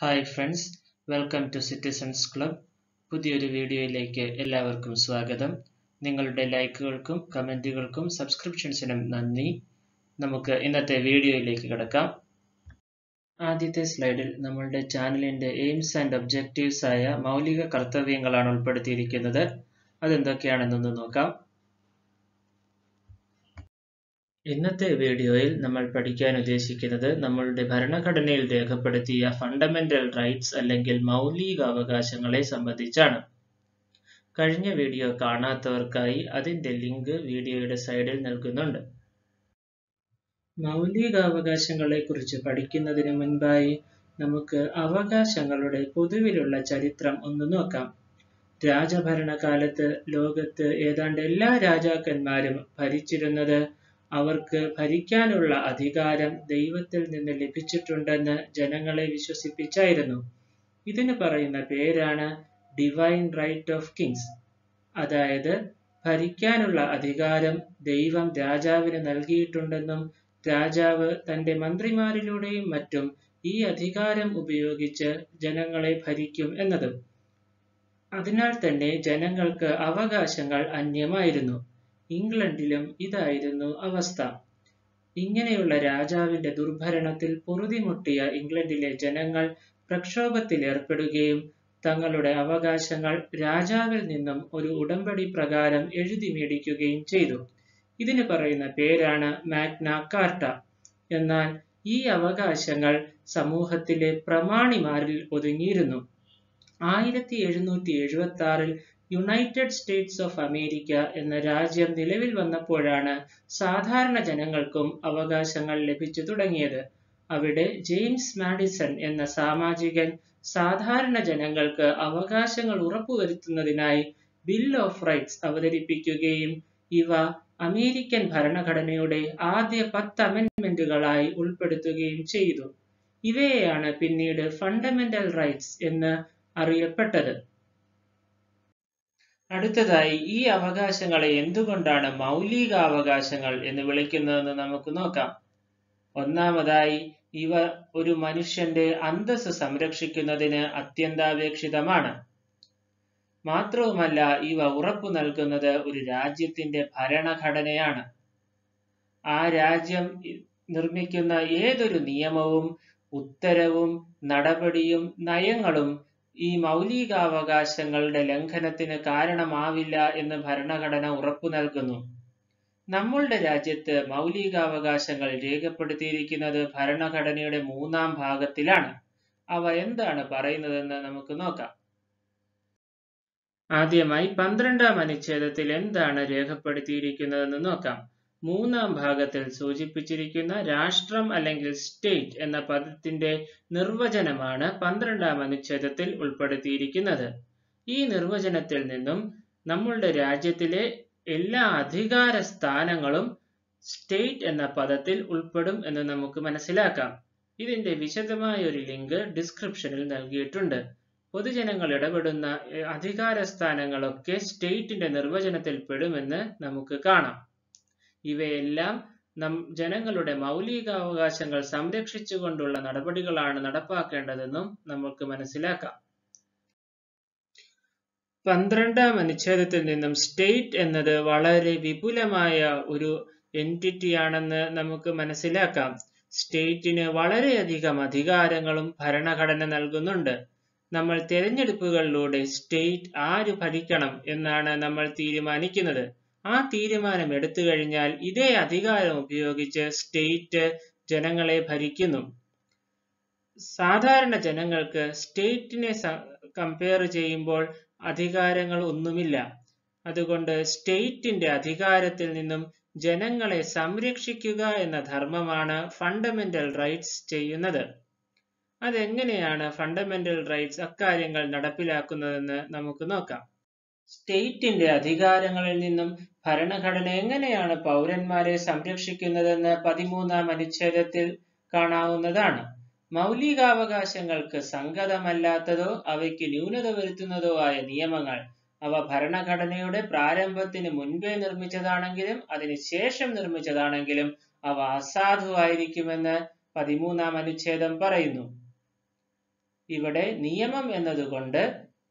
Hi friends welcome to citizens club പുതിയൊരു വീഡിയോയിലേക്ക് എല്ലാവർക്കും സ്വാഗതം. നിങ്ങളുടെ ലൈക്കുകൾക്കും കമന്റുകൾക്കും സബ്സ്ക്രിപ്ഷൻസിനും നന്ദി. നമുക്ക് ഇന്നത്തെ വീഡിയോയിലേക്ക് കിടക്കാം. ആദ്യത്തെ സ്ലൈഡിൽ നമ്മളുടെ ചാനലിന്റെ എയിംസ് ആൻഡ് ഒബ്ജക്റ്റീവ്സ് ആയ മൗലിക കർത്തവ്യങ്ങളാണ് ഉൾപ്പെടുത്തിയിരിക്കുന്നത്. അതെന്തൊക്കെയാണെന്നൊന്ന് നോക്കാം. ഇന്നത്തെ വീഡിയോയിൽ നമ്മൾ പഠിക്കാൻ ഉദ്ദേശിക്കുന്നത് നമ്മളുടെ ഭരണഘടനയിൽ രേഖപ്പെടുത്തിയ ഫണ്ടമെന്റൽ റൈറ്റ്സ് അല്ലെങ്കിൽ മൗലിക അവകാശങ്ങളെ സംബന്ധിച്ചാണ്. കഴിഞ്ഞ വീഡിയോ കാണാത്തവർക്കായി അതിന്റെ ലിങ്ക് വീഡിയോയുടെ സൈഡിൽ നൽകുന്നുണ്ട്. മൗലികാവകാശങ്ങളെ കുറിച്ച് പഠിക്കുന്നതിന് മുൻപായി നമുക്ക് അവകാശങ്ങളുടെ പൊതുവിലുള്ള ചരിത്രം ഒന്ന് നോക്കാം. രാജഭരണകാലത്ത് ലോകത്ത് ഏതാണ്ട് എല്ലാ രാജാക്കന്മാരും ഭരിച്ചിരുന്നത് അവർക്ക് ഭരിക്കാനുള്ള അധികാരം ദൈവത്തിൽ നിന്ന് ലഭിച്ചിട്ടുണ്ടെന്ന് ജനങ്ങളെ വിശ്വസിപ്പിച്ചായിരുന്നു. ഇതിന് പറയുന്ന പേരാണ് ഡിവൈൻ റൈറ്റ് ഓഫ് കിങ്സ് അതായത് ഭരിക്കാനുള്ള അധികാരം ദൈവം രാജാവിന് നൽകിയിട്ടുണ്ടെന്നും രാജാവ് തന്റെ മന്ത്രിമാരിലൂടെയും മറ്റും ഈ അധികാരം ഉപയോഗിച്ച് ജനങ്ങളെ ഭരിക്കും എന്നതും. അതിനാൽ തന്നെ ജനങ്ങൾക്ക് അവകാശങ്ങൾ അന്യമായിരുന്നു. ഇംഗ്ലണ്ടിലും ഇതായിരുന്നു അവസ്ഥ. ഇങ്ങനെയുള്ള രാജാവിന്റെ ദുർഭരണത്തിൽ പൊറുതിമുട്ടിയ ഇംഗ്ലണ്ടിലെ ജനങ്ങൾ പ്രക്ഷോഭത്തിൽ ഏർപ്പെടുകയും തങ്ങളുടെ അവകാശങ്ങൾ രാജാവിൽ നിന്നും ഒരു ഉടമ്പടി പ്രകാരം എഴുതി മേടിക്കുകയും ചെയ്തു. ഇതിന് പറയുന്ന പേരാണ് മാഗ്ന കാർട്ട. എന്നാൽ ഈ അവകാശങ്ങൾ സമൂഹത്തിലെ പ്രമാണിമാരിൽ ഒതുങ്ങിയിരുന്നു. ആയിരത്തി എഴുന്നൂറ്റി എഴുപത്തി ആറിൽ യുണൈറ്റഡ് സ്റ്റേറ്റ്സ് ഓഫ് അമേരിക്ക എന്ന രാജ്യം നിലവിൽ വന്നപ്പോഴാണ് സാധാരണ ജനങ്ങൾക്കും അവകാശങ്ങൾ ലഭിച്ചു തുടങ്ങിയത്. അവിടെ ജെയിംസ് മാഡിസൺ എന്ന സാമാജികൻ സാധാരണ ജനങ്ങൾക്ക് അവകാശങ്ങൾ ഉറപ്പുവരുത്തുന്നതിനായി ബിൽ ഓഫ് റൈറ്റ്സ് അവതരിപ്പിക്കുകയും ഇവ അമേരിക്കൻ ഭരണഘടനയുടെ ആദ്യ പത്ത് അമെൻമെന്റുകളായി ഉൾപ്പെടുത്തുകയും ചെയ്തു. ഇവയെയാണ് പിന്നീട് ഫണ്ടമെന്റൽ റൈറ്റ്സ് എന്ന് അറിയപ്പെട്ടത്. അടുത്തതായി ഈ അവകാശങ്ങളെ എന്തുകൊണ്ടാണ് മൗലിക അവകാശങ്ങൾ എന്ന് വിളിക്കുന്നതെന്ന് നമുക്ക് നോക്കാം. ഒന്നാമതായി ഇവ ഒരു മനുഷ്യന്റെ അന്തസ് സംരക്ഷിക്കുന്നതിന് അത്യന്താപേക്ഷിതമാണ്. മാത്രവുമല്ല ഇവ ഉറപ്പു നൽകുന്നത് ഒരു രാജ്യത്തിന്റെ ഭരണഘടനയാണ്. ആ രാജ്യം നിർമ്മിക്കുന്ന ഏതൊരു നിയമവും ഉത്തരവും നടപടിയും നയങ്ങളും ഈ മൗലികാവകാശങ്ങളുടെ ലംഘനത്തിന് കാരണമാവില്ല എന്ന് ഭരണഘടന ഉറപ്പു നൽകുന്നു. നമ്മളുടെ രാജ്യത്ത് മൗലികാവകാശങ്ങൾ രേഖപ്പെടുത്തിയിരിക്കുന്നത് ഭരണഘടനയുടെ മൂന്നാം ഭാഗത്തിലാണ്. അവ എന്താണ് പറയുന്നതെന്ന് നമുക്ക് നോക്കാം. ആദ്യമായി പന്ത്രണ്ടാം അനുച്ഛേദത്തിൽ എന്താണ് രേഖപ്പെടുത്തിയിരിക്കുന്നതെന്ന് നോക്കാം. മൂന്നാം ഭാഗത്തിൽ സൂചിപ്പിച്ചിരിക്കുന്ന രാഷ്ട്രം അല്ലെങ്കിൽ സ്റ്റേറ്റ് എന്ന പദത്തിന്റെ നിർവചനമാണ് പന്ത്രണ്ടാം അനുച്ഛേദത്തിൽ ഉൾപ്പെടുത്തിയിരിക്കുന്നത്. ഈ നിർവചനത്തിൽ നിന്നും നമ്മളുടെ രാജ്യത്തിലെ എല്ലാ അധികാര സ്ഥാനങ്ങളും സ്റ്റേറ്റ് എന്ന പദത്തിൽ ഉൾപ്പെടും എന്ന് നമുക്ക് മനസ്സിലാക്കാം. ഇതിന്റെ വിശദമായ ഒരു ലിങ്ക് ഡിസ്ക്രിപ്ഷനിൽ നൽകിയിട്ടുണ്ട്. പൊതുജനങ്ങൾ ഇടപെടുന്ന അധികാര സ്ഥാനങ്ങളൊക്കെ സ്റ്റേറ്റിന്റെ നിർവചനത്തിൽ പെടുമെന്ന് നമുക്ക് കാണാം. ഇവയെല്ലാം നം ജനങ്ങളുടെ മൗലികാവകാശങ്ങൾ സംരക്ഷിച്ചുകൊണ്ടുള്ള നടപടികളാണ് നടപ്പാക്കേണ്ടതെന്നും നമുക്ക് മനസ്സിലാക്കാം. പന്ത്രണ്ടാം അനുച്ഛേദത്തിൽ നിന്നും സ്റ്റേറ്റ് എന്നത് വളരെ വിപുലമായ ഒരു ആണെന്ന് നമുക്ക് മനസ്സിലാക്കാം. സ്റ്റേറ്റിന് വളരെയധികം അധികാരങ്ങളും ഭരണഘടന നൽകുന്നുണ്ട്. നമ്മൾ തിരഞ്ഞെടുപ്പുകളിലൂടെ സ്റ്റേറ്റ് ആര് ഭരിക്കണം എന്നാണ് നമ്മൾ തീരുമാനിക്കുന്നത്. ആ തീരുമാനം എടുത്തു കഴിഞ്ഞാൽ ഇതേ അധികാരം ഉപയോഗിച്ച് സ്റ്റേറ്റ് ജനങ്ങളെ ഭരിക്കുന്നു. സാധാരണ ജനങ്ങൾക്ക് സ്റ്റേറ്റിനെ കമ്പയർ ചെയ്യുമ്പോൾ അധികാരങ്ങൾ ഒന്നുമില്ല. അതുകൊണ്ട് സ്റ്റേറ്റിന്റെ അധികാരത്തിൽ നിന്നും ജനങ്ങളെ സംരക്ഷിക്കുക എന്ന ധർമ്മമാണ് ഫണ്ടമെന്റൽ റൈറ്റ്സ് ചെയ്യുന്നത്. അതെങ്ങനെയാണ് ഫണ്ടമെന്റൽ റൈറ്റ്സ് അക്കാര്യങ്ങൾ നടപ്പിലാക്കുന്നതെന്ന് നമുക്ക് നോക്കാം. സ്റ്റേറ്റിന്റെ അധികാരങ്ങളിൽ നിന്നും ഭരണഘടന എങ്ങനെയാണ് പൗരന്മാരെ സംരക്ഷിക്കുന്നതെന്ന് പതിമൂന്നാം അനുച്ഛേദത്തിൽ കാണാവുന്നതാണ്. മൗലികാവകാശങ്ങൾക്ക് സംഗതമല്ലാത്തതോ അവയ്ക്ക് ന്യൂനത വരുത്തുന്നതോ ആയ നിയമങ്ങൾ അവ ഭരണഘടനയുടെ പ്രാരംഭത്തിന് മുൻപേ നിർമ്മിച്ചതാണെങ്കിലും അതിനുശേഷം നിർമ്മിച്ചതാണെങ്കിലും അവ അസാധുവായിരിക്കുമെന്ന് പതിമൂന്നാം അനുച്ഛേദം പറയുന്നു. ഇവിടെ നിയമം എന്നതുകൊണ്ട്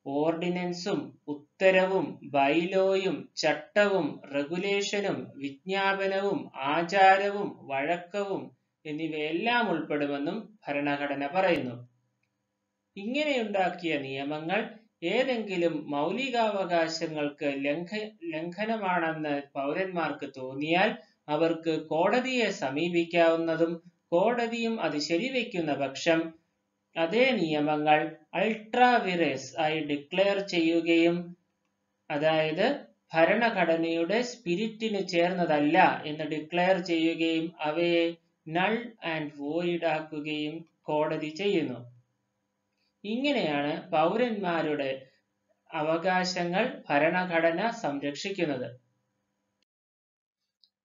ഓർഡിനൻസും ഉത്തരവും ബൈലോയും ചട്ടവും റെഗുലേഷനും വിജ്ഞാപനവും ആചാരവും വഴക്കവും എന്നിവയെല്ലാം ഉൾപ്പെടുമെന്നും ഭരണഘടന പറയുന്നു. ഇങ്ങനെയുണ്ടാക്കിയ നിയമങ്ങൾ ഏതെങ്കിലും മൗലികാവകാശങ്ങൾക്ക് ലംഘ ലംഘനമാണെന്ന് പൗരന്മാർക്ക് തോന്നിയാൽ അവർക്ക് കോടതിയെ സമീപിക്കാവുന്നതും കോടതിയും അത് ശരിവെക്കുന്ന പക്ഷം അതേ നിയമങ്ങൾ അൾട്രാവിറസ് ആയി ഡിക്ലെയർ ചെയ്യുകയും അതായത് ഭരണഘടനയുടെ സ്പിരിറ്റിന് ചേർന്നതല്ല എന്ന് ഡിക്ലെയർ ചെയ്യുകയും അവയെ നൾ ആൻഡ് വോയിഡ് ആക്കുകയും കോടതി ചെയ്യുന്നു. ഇങ്ങനെയാണ് പൗരന്മാരുടെ അവകാശങ്ങൾ ഭരണഘടന സംരക്ഷിക്കുന്നത്.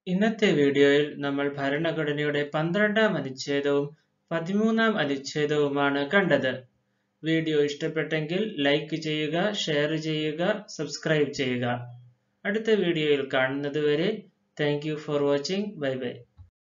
ഇന്നത്തെ വീഡിയോയിൽ നമ്മൾ ഭരണഘടനയുടെ പന്ത്രണ്ടാം അനുച്ഛേദവും പതിമൂന്നാം അനുച്ഛേദവുമാണ് കണ്ടത്. വീഡിയോ ഇഷ്ടപ്പെട്ടെങ്കിൽ ലൈക്ക് ചെയ്യുക ഷെയർ ചെയ്യുക സബ്സ്ക്രൈബ് ചെയ്യുക. അടുത്ത വീഡിയോയിൽ കാണുന്നതുവരെ thank for watching bye bye